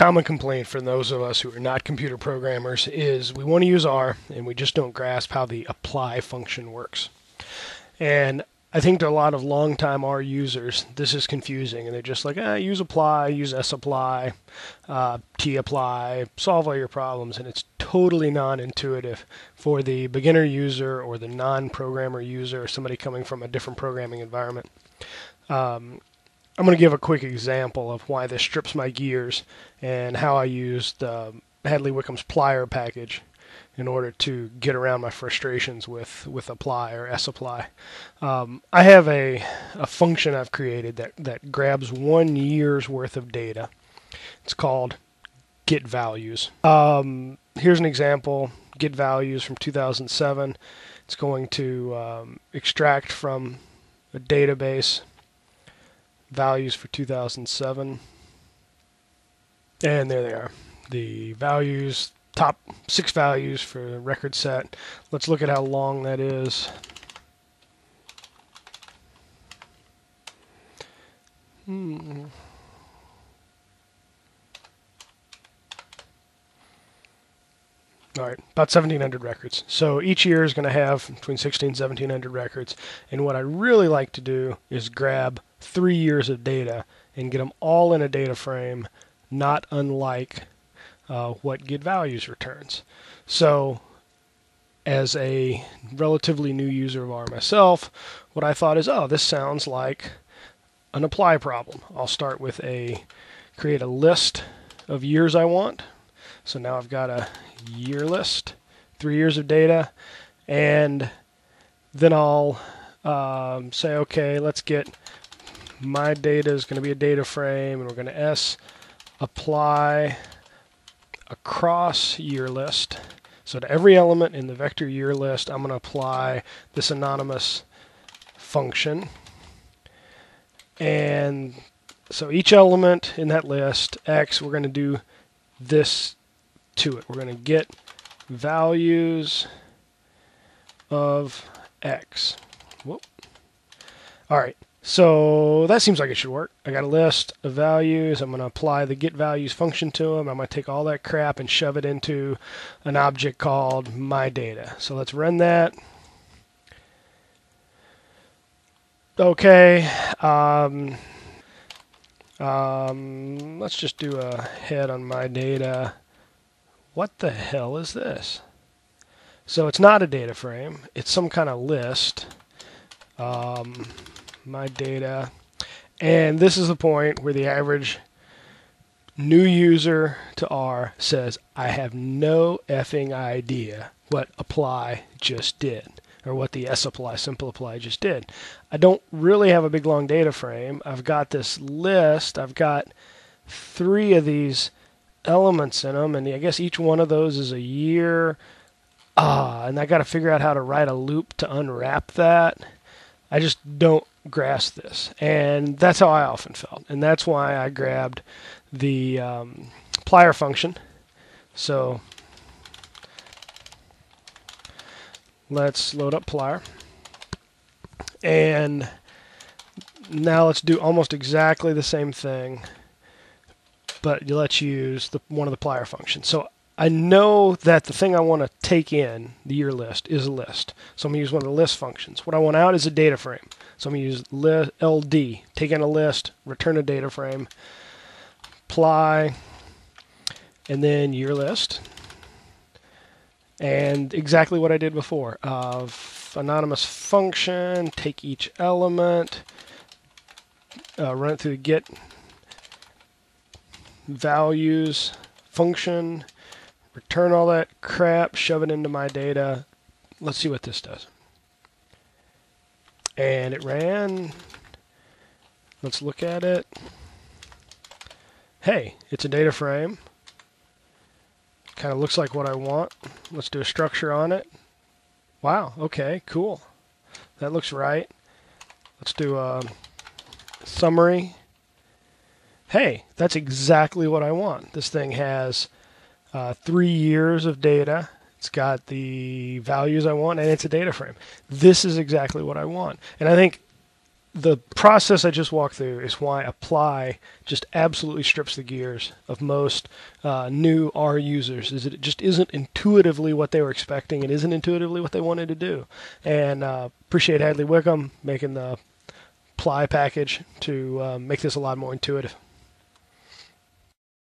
common complaint for those of us who are not computer programmers is we want to use R and we just don't grasp how the apply function works. And I think to a lot of long-time R users, this is confusing, and they're just like, ah, use apply, use sapply, uh, tapply, solve all your problems, and it's totally non-intuitive for the beginner user or the non-programmer user or somebody coming from a different programming environment. Um, I'm going to give a quick example of why this strips my gears and how I used uh, Hadley Wickham's plyr package in order to get around my frustrations with, with apply or sapply. Um, I have a, a function I've created that, that grabs one year's worth of data. It's called get values. Um, here's an example get values from 2007. It's going to um, extract from a database values for 2007. And there they are. The values top six values for the record set. Let's look at how long that is. Hmm. All right, about 1,700 records. So each year is going to have between 16 and 1,700 records. And what I really like to do is grab three years of data and get them all in a data frame, not unlike uh, what get values returns. So as a relatively new user of R myself, what I thought is, oh, this sounds like an apply problem. I'll start with a create a list of years I want. So now I've got a year list, three years of data, and then I'll um, say, okay, let's get my data is going to be a data frame, and we're going to s apply across year list. So to every element in the vector year list, I'm going to apply this anonymous function. And so each element in that list, x, we're going to do this to it. We're going to get values of x. Whoop. All right. So that seems like it should work. I got a list of values. I'm going to apply the get values function to them. I'm going to take all that crap and shove it into an object called my data. So let's run that. Okay. Um, um, let's just do a head on my data. What the hell is this? So it's not a data frame. It's some kind of list. Um, my data. And this is the point where the average new user to R says, I have no effing idea what apply just did or what the sapply simple apply just did. I don't really have a big long data frame. I've got this list. I've got three of these elements in them, and I guess each one of those is a year. Ah, and I got to figure out how to write a loop to unwrap that. I just don't grasp this. And that's how I often felt. And that's why I grabbed the um, plyr function. So let's load up plyr. And now let's do almost exactly the same thing, but you let's use the, one of the plyr functions. So I know that the thing I want to take in, the year list, is a list. So I'm going to use one of the list functions. What I want out is a data frame. So I'm going to use LD, take in a list, return a data frame, apply, and then year list. And exactly what I did before. Of uh, anonymous function, take each element, uh, run it through the get values function, return all that crap, shove it into my data. Let's see what this does. And it ran. Let's look at it. Hey, it's a data frame. Kind of looks like what I want. Let's do a structure on it. Wow, okay, cool. That looks right. Let's do a summary. Hey, that's exactly what I want. This thing has uh, three years of data. It's got the values I want, and it's a data frame. This is exactly what I want. And I think the process I just walked through is why apply just absolutely strips the gears of most uh, new R users. Is it just isn't intuitively what they were expecting. It isn't intuitively what they wanted to do. And uh, appreciate Hadley Wickham making the apply package to uh, make this a lot more intuitive.